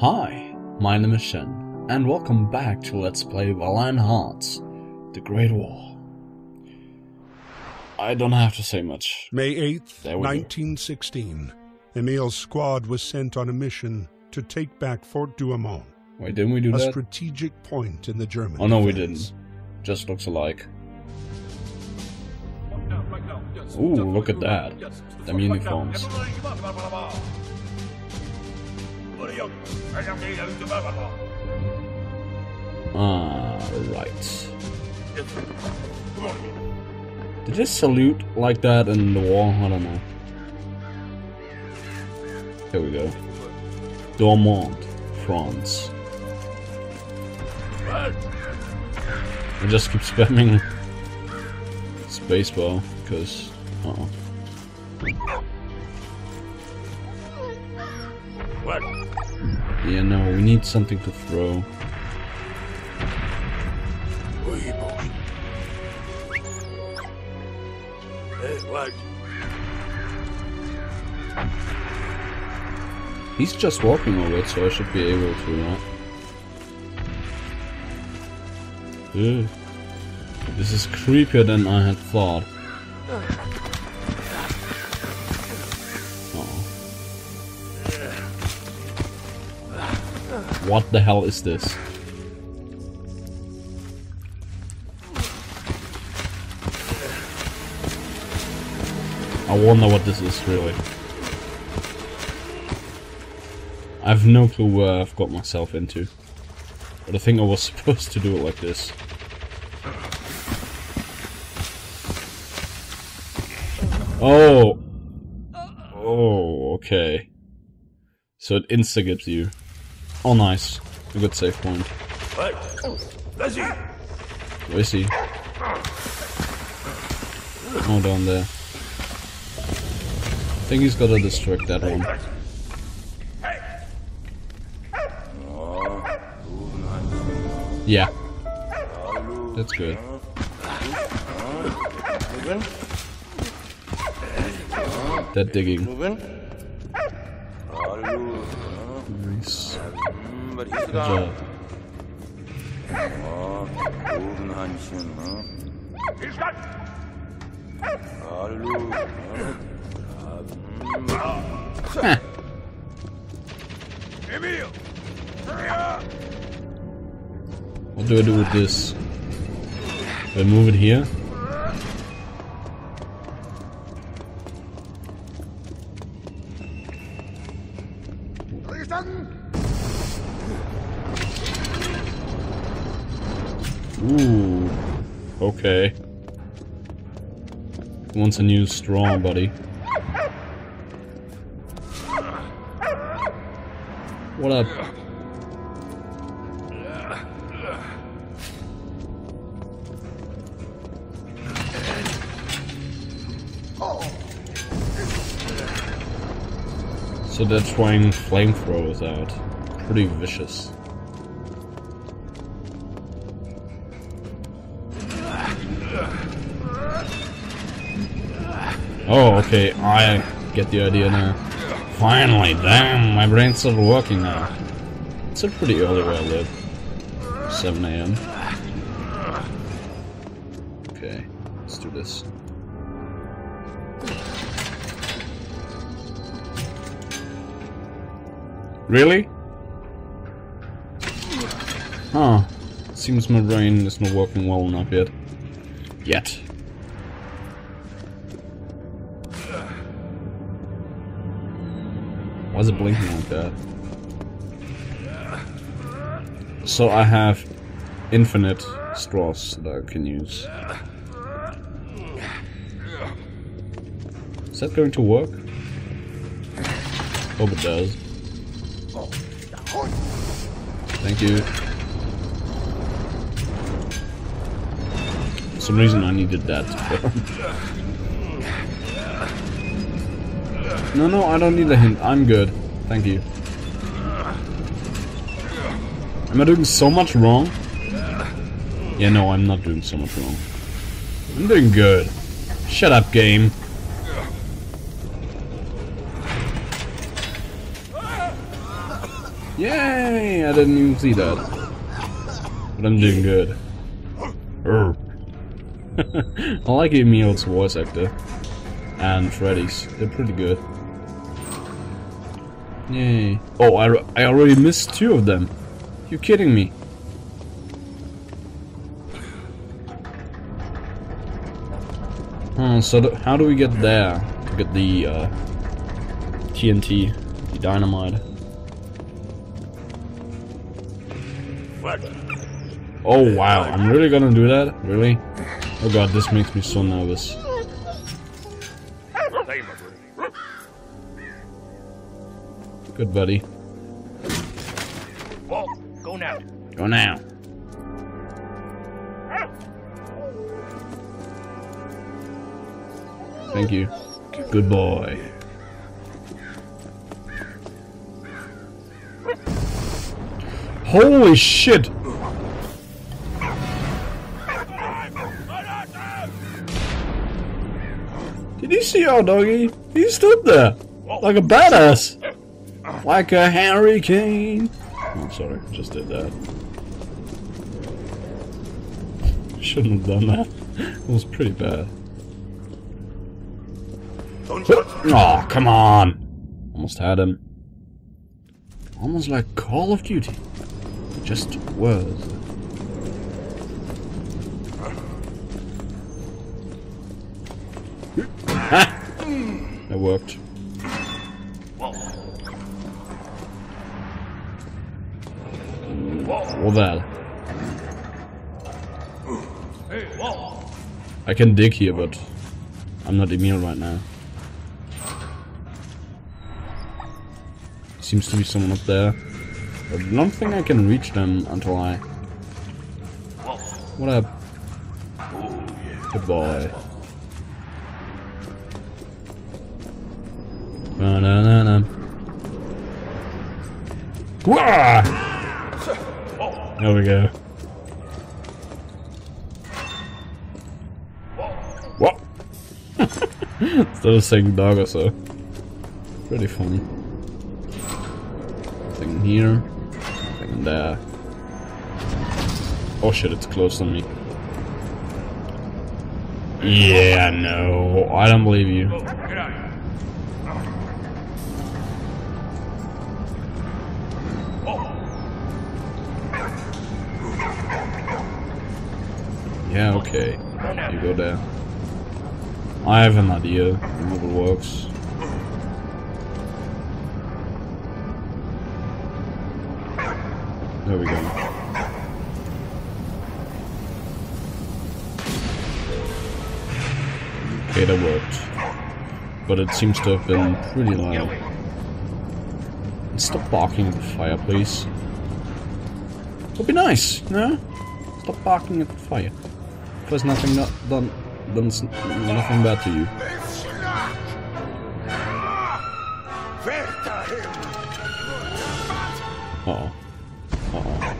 Hi, my name is Shen, and welcome back to Let's Play Valiant Hearts, The Great War. I don't have to say much. May 8th, There we go. 1916. Emil's squad was sent on a mission to take back Fort Douaumont, Wait, didn't we do a that? strategic point in the German Oh no, we didn't. Just looks alike. Ooh, look at that. Them uniforms. Ah, right. Did they salute like that in the war? I don't know. Here we go. Dormont, France. I just keep spamming spacebar because. Uh oh. Yeah, no, we need something to throw. He's just walking over it, so I should be able to. Ugh. This is creepier than I had thought. What the hell is this? I wonder what this is really. I have no clue where I've got myself into. But I think I was supposed to do it like this. Oh! Oh, okay. So it insta-gives you. Oh, nice. A good save point. Where is he? Oh, down there. I think he's gotta distract that one. Yeah. That's good. That digging. Nice. Good job. Heh. What do I do with this? Do I move it here? Okay. Wants a new straw, buddy. What up? So they're trying flamethrowers out. Pretty vicious. Oh, okay, I get the idea now. Finally, damn, my brain started working now. It's a pretty early where I live. 7 a.m. Okay, let's do this. Really? Huh. Seems my brain is not working well enough yet. Yet. Why blinking like that? So I have infinite straws that I can use. Is that going to work? Hope it does. Thank you. For some reason I needed that. No, no, I don't need a hint. I'm good. Thank you. Am I doing so much wrong? Yeah, no, I'm not doing so much wrong. I'm doing good. Shut up, game. Yay! I didn't even see that. But I'm doing good. I like Emil's voice actor. And Freddie's. They're pretty good. Yay. Oh, I, I already missed two of them. You kidding me? Hmm, so how do we get there to get the uh, TNT, the dynamite? What? Oh wow, I'm really gonna do that? Really? Oh god, this makes me so nervous. Hey, my friend. Good buddy. Whoa, go now. Go now. Thank you. Good boy. Holy shit! Did you see our doggy? He stood there like a badass, like a hurricane. Oh, sorry, just did that. Shouldn't have done that. It was pretty bad. Don't touch me. Oh, come on! Almost had him. Almost like Call of Duty. Just words. Ha! That worked. Or that. I can dig here, but I'm not immune right now. Seems to be someone up there. I don't think I can reach them until I... What up? Good boy. Ba-na-na-na. Wah! There we go. What? Instead of saying dog or so. Pretty funny. Nothing here. Nothing there. Oh shit, it's close on me. Yeah, no. I don't believe you. Yeah, okay. You go there. I have an idea. The Removal works. There we go. Okay, that worked. But it seems to have been pretty loud. Stop barking at the fire, please. Would be nice, no? Stop barking at the fire. There's nothing not done, done nothing bad to you. Oh. Oh.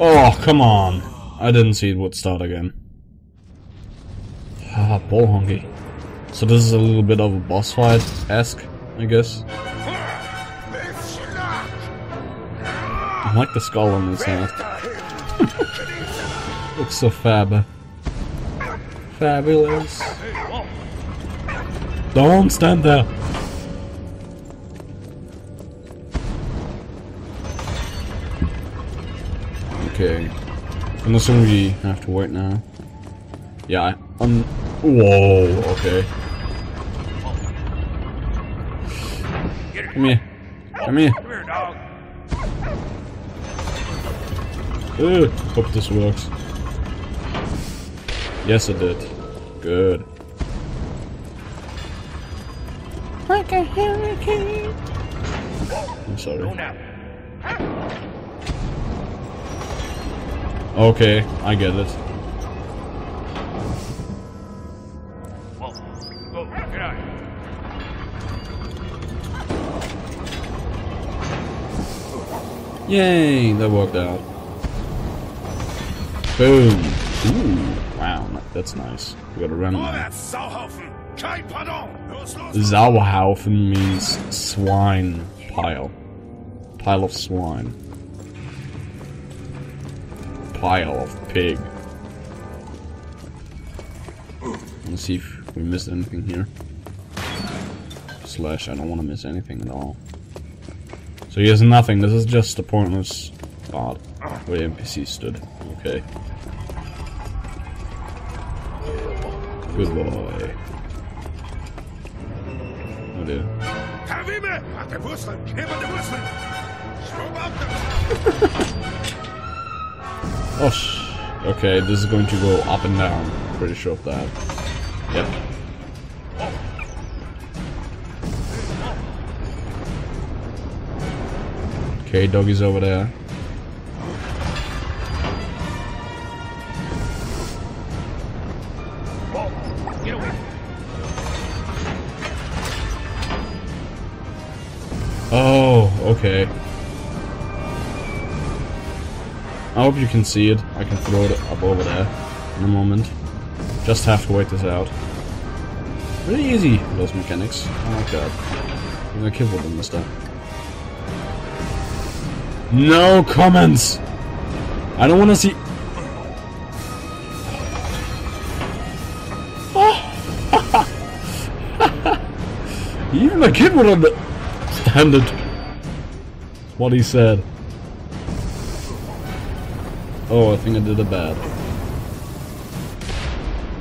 Oh, come on. I didn't see it would start again. Ah, ball honky. So this is a little bit of a boss fight-esque, I guess. I like the skull on his head. Looks so fab. Fabulous. Don't stand there. Okay. I'm assuming we have to wait now. Yeah, I, um, whoa, okay. Come here. Come here. Ugh, hope this works. Yes, it did. Good. Like a hurricane. I'm sorry. Okay, I get it. Whoa. Go, get out. Yay, that worked out. Boom. Ooh, Wow, that's nice. We got a remnant. Oh, Vorwärts, Sauhaufen! Kein Pardon! Los, los! Sauhaufen means swine pile. Pile of swine. Pile of pig. Let's see if we missed anything here. Slash, I don't want to miss anything at all. So here's nothing, this is just a pointless spot where the NPC stood. Okay. Good boy. Oh dear. Herr Wimmel! Nach der Wurzel! Immer der Wurzel! Schwung ab! Oh, sh okay, this is going to go up and down. Pretty sure of that. Yep. Okay, doggy's over there. Hope you can see it. I can throw it up over there in a moment. Just have to wait this out. Really easy, those mechanics. I like that. I'm gonna kill them this time. No comments! I don't wanna see... Even the kid would understand it. What he said. Oh, I think I did a bad.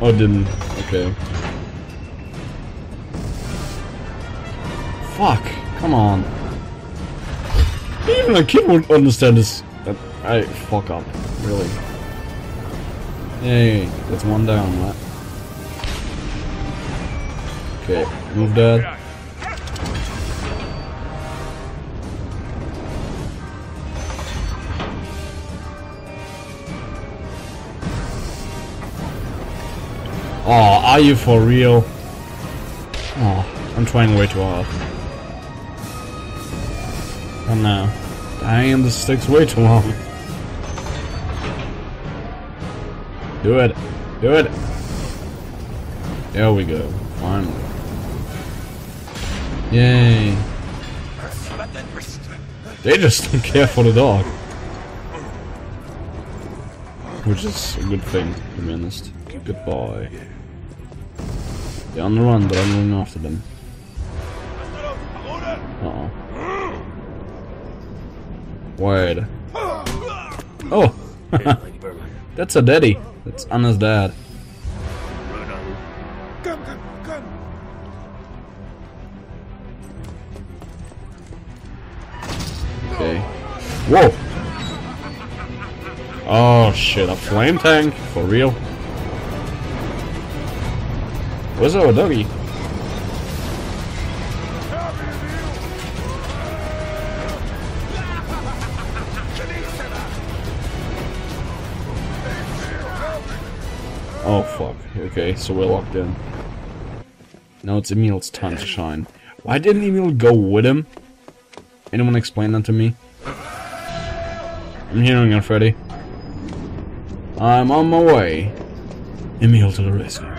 Oh, I didn't. Okay. Fuck. Come on. Even a kid would understand this. I fuck up. Really. Hey, that's one down, right? Okay, move that. Are you for real? Oh, I'm trying way too hard. Oh no. Dang, this takes way too long. Do it. Do it. There we go. Finally. Yay. They just don't care for the dog. Which is a good thing, to be honest. Good boy. On the run, but I'm running after them. Uh oh. Wait. Oh! That's a daddy. That's Anna's dad. Okay. Whoa! Oh shit, a flame tank? For real? Where's our doggy? Oh fuck. Okay, so we're locked in. Now it's Emil's time to shine. Why didn't Emil go with him? Anyone explain that to me? I'm hearing it, Freddie. I'm on my way. Emil to the rescue.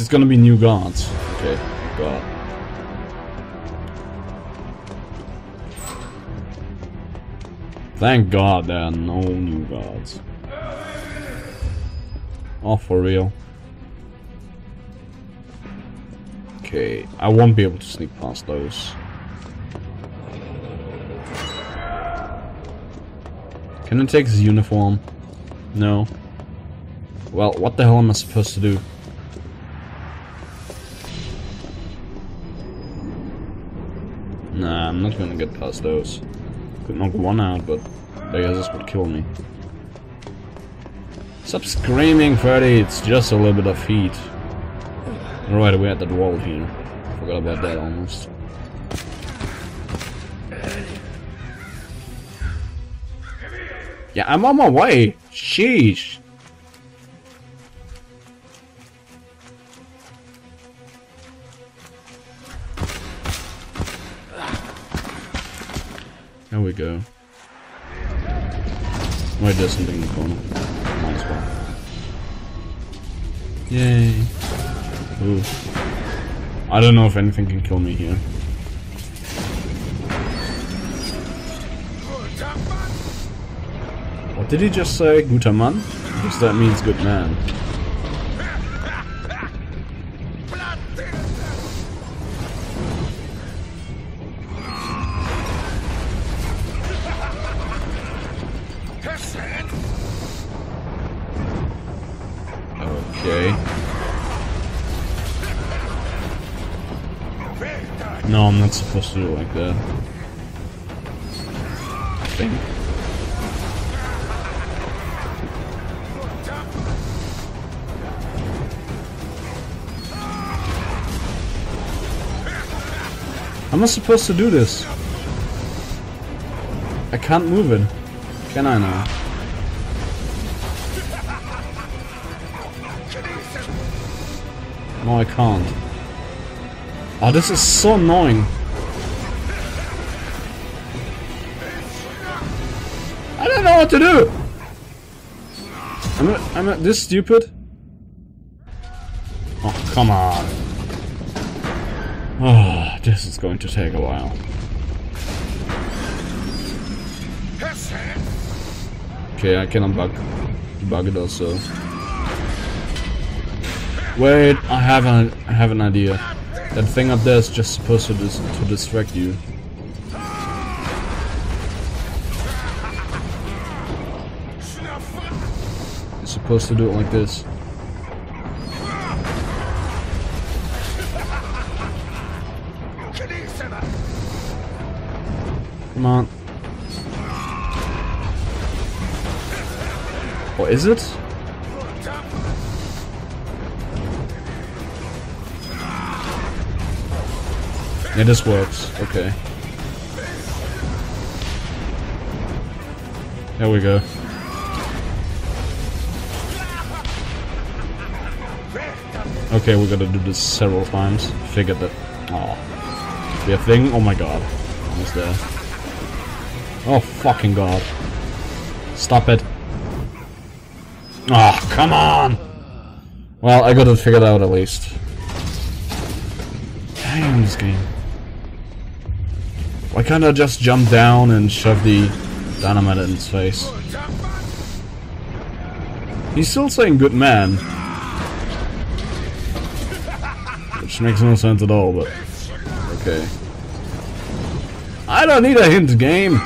There's gonna be new guards. Okay, God. Thank God there are no new guards. Oh, for real. Okay, I won't be able to sneak past those. Can I take his uniform? No. Well, what the hell am I supposed to do? Not gonna get past those. Could knock one out, but I guess this would kill me. Stop screaming, Freddie! It's just a little bit of heat. Right, we're at that wall here. Forgot about that almost. Yeah, I'm on my way. Sheesh. There we go. Wait, there's something in the corner. Might. Yay. Ooh. I don't know if anything can kill me here. What did he just say? Guter Mann? Because that means good man. No, I'm not supposed to do it like that. I think. Am not supposed to do this? I can't move it. Can I now? No, I can't. Oh, this is so annoying. I don't know what to do. I'm not, I'm not this stupid. Oh, come on. Oh, this is going to take a while. Okay, I can unbug bug it also. Wait, I have an I have an idea. That thing up there is just supposed to dis to distract you. You're supposed to do it like this. Come on. Or is it? Yeah, this works. Okay. There we go. Okay, we gotta do this several times. Figured that. Oh. Be a thing? Oh my god. Almost there. Oh fucking god. Stop it. Oh, come on! Well, I gotta it figured out at least. Damn this game. Why can't I just jump down and shove the dynamite in his face? He's still saying good man. Which makes no sense at all, but... Okay. I don't need a hint, game!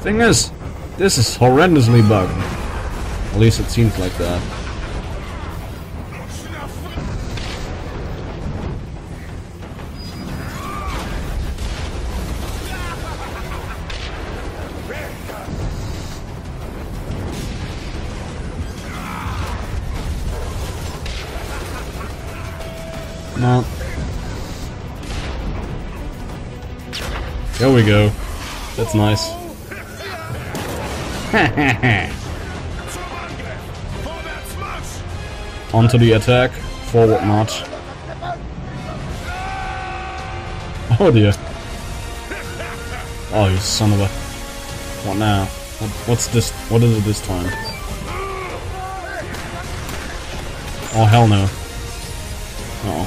Thing is, this is horrendously bugged. At least it seems like that. There we go. That's nice. Onto the attack. Forward march. Oh dear. Oh, you son of a... What now? What, what's this? What is it this time? Oh, hell no. Uh oh.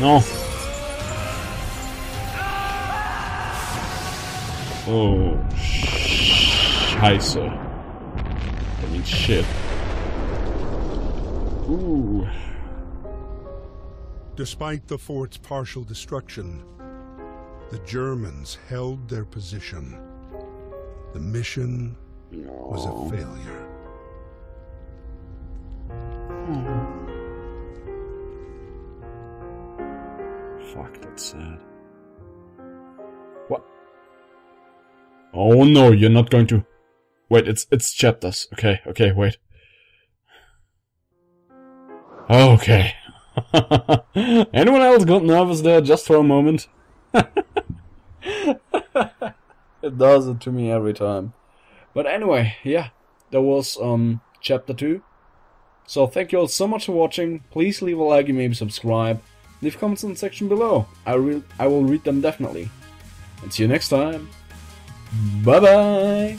No! Oh, scheiße. I mean, shit. Ooh. Despite the fort's partial destruction, the Germans held their position. The mission was a failure. Fuck, that's sad. Oh no, you're not going to... Wait, it's it's chapters. Okay, okay, wait. Okay. Anyone else got nervous there just for a moment? it does it to me every time. But anyway, yeah, that was um chapter 2. So thank you all so much for watching. Please leave a like and maybe subscribe. leave comments in the section below. I, re I will read them definitely. And see you next time. Bye bye!